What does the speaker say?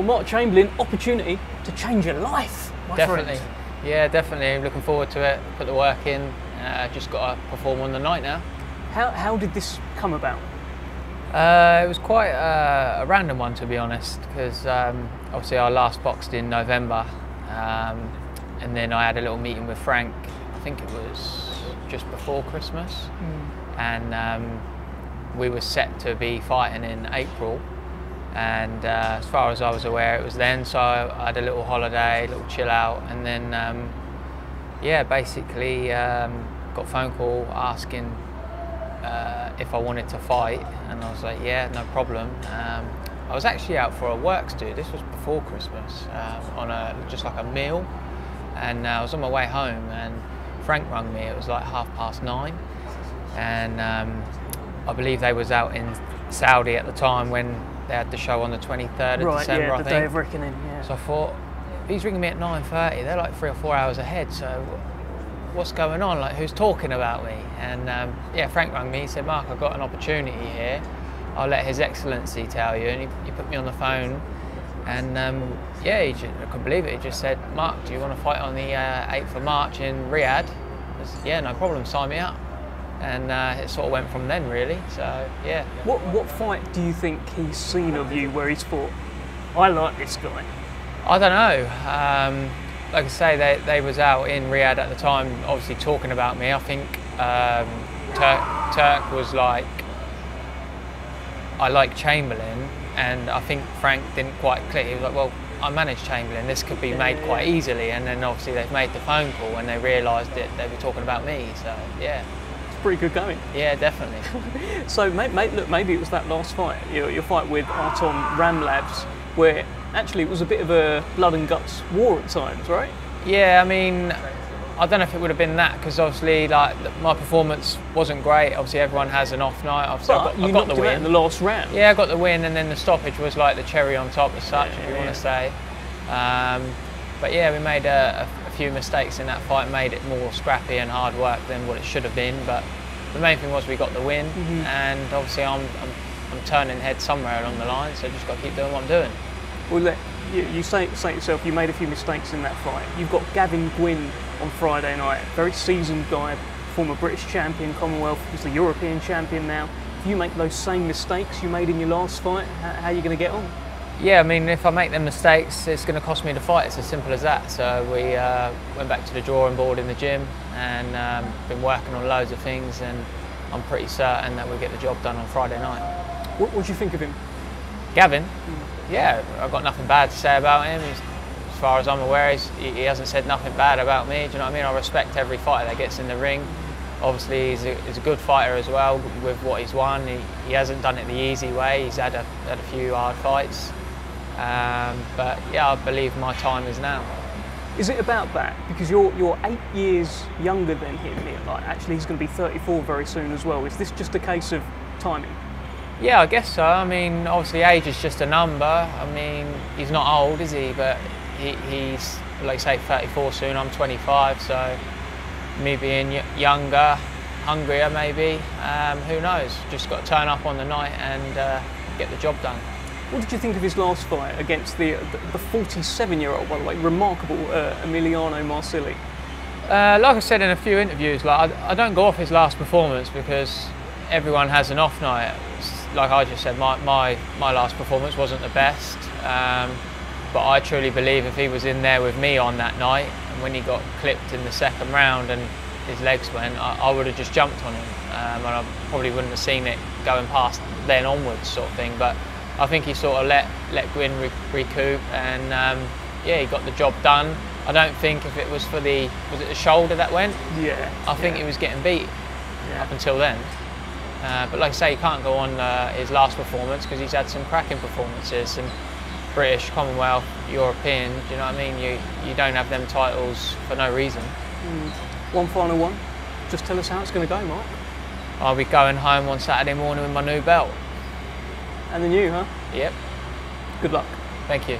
Well, Mark Chamberlain, opportunity to change your life. Definitely. friend. Yeah, definitely. Looking forward to it. Put the work in. Uh, just got to perform on the night now. How, how did this come about? Uh, it was quite uh, a random one, to be honest, because um, obviously I last boxed in November, um, and then I had a little meeting with Frank. I think it was just before Christmas, and um, we were set to be fighting in April. And uh, as far as I was aware, it was then. So I had a little holiday, a little chill out, and then um, yeah, basically um, got a phone call asking uh, if I wanted to fight, and I was like, yeah, no problem. Um, I was actually out for a works do. This was before Christmas um, on a just like a meal, and uh, I was on my way home, and Frank rang me. It was like half past nine, and um, I believe they was out in Saudi at the time when they had the show on the 23rd of right, December, yeah, I the think. day of reckoning. Yeah. So I thought, he's ringing me at 9.30, they're like three or four hours ahead, so what's going on? Like, who's talking about me? And um, yeah, Frank rang me, he said, Mark, I've got an opportunity here. I'll let His Excellency tell you. And he, he put me on the phone, and um, yeah, he just, I couldn't believe it. He just said, Mark, do you want to fight on the uh, 8th of March in Riyadh? I said, yeah, no problem, sign me up. And uh, it sort of went from then, really. So yeah. What what fight do you think he's seen of you where he's thought, I like this guy? I don't know. Um, like I say, they, they was out in Riyadh at the time, obviously talking about me. I think um, Turk, Turk was like, I like Chamberlain, and I think Frank didn't quite click. He was like, well, I manage Chamberlain. This could be made quite easily. And then obviously they've made the phone call and they realised that they were talking about me. So yeah, It's pretty good going. yeah, definitely. So, mate, mate, look, maybe it was that last fight, your, your fight with Artom Ramlavs, where actually it was a bit of a blood and guts war at times, right? Yeah, I mean, I don't know if it would have been that because obviously, like my performance wasn't great. Obviously, everyone has an off night. Obviously, But I got, you I got the win. in the last round. Yeah, I got the win, and then the stoppage was like the cherry on top, as such, Yeah, if you yeah. want to say. Um, but yeah, we made a, a, a few mistakes in that fight, made it more scrappy and hard work than what it should have been. But the main thing was we got the win, Mm-hmm. and obviously I'm, I'm I'm turning head somewhere along the line, so just got to keep doing what I'm doing. Well, look, you, you say, say yourself, you made a few mistakes in that fight. You've got Gavin Gwynne on Friday night, very seasoned guy, former British champion, Commonwealth, he's the European champion now. If you make those same mistakes you made in your last fight, how, how are you going to get on? Yeah, I mean, if I make them mistakes, it's going to cost me the fight. It's as simple as that. So we uh, went back to the drawing board in the gym and um, been working on loads of things, and I'm pretty certain that we'll get the job done on Friday night. What, what do you think of him? Gavin, yeah, I've got nothing bad to say about him. He's, as far as I'm aware, he's, he, he hasn't said nothing bad about me. Do you know what I mean? I respect every fighter that gets in the ring. Obviously, he's a, he's a good fighter as well with what he's won. He, he hasn't done it the easy way. He's had a, had a few hard fights. Um, but yeah, I believe my time is now. Is it about that? Because you're you're eight years younger than him. Neil. Like actually, he's going to be 34 very soon as well. Is this just a case of timing? Yeah, I guess so. I mean, obviously, age is just a number. I mean, he's not old, is he? But he, he's, like say, 34 soon. I'm 25, so me being y- younger, hungrier, maybe. Um, who knows? Just got to turn up on the night and uh, get the job done. What did you think of his last fight against the the 47 year old, by the way, remarkable uh, Emiliano Marsili? Uh, like I said in a few interviews, like I, I don't go off his last performance because everyone has an off night. Like I just said, my, my, my last performance wasn't the best, um, but I truly believe if he was in there with me on that night, and when he got clipped in the second round and his legs went, I, I would have just jumped on him, um, and I probably wouldn't have seen it going past then onwards, sort of thing. But I think he sort of let let Gwynne re- recoup, and um, yeah, he got the job done. I don't think if it was for the was it the shoulder that went, Yeah. I think he was getting beat Yeah. up until then. Uh, but like I say, he can't go on uh, his last performance because he's had some cracking performances, some British, Commonwealth, European. Do you know what I mean? You you don't have them titles for no reason. One final one. Just tell us how it's going to go, Mark. I'll be going home on Saturday morning with my new belt. And the new, huh? Yep. Good luck. Thank you.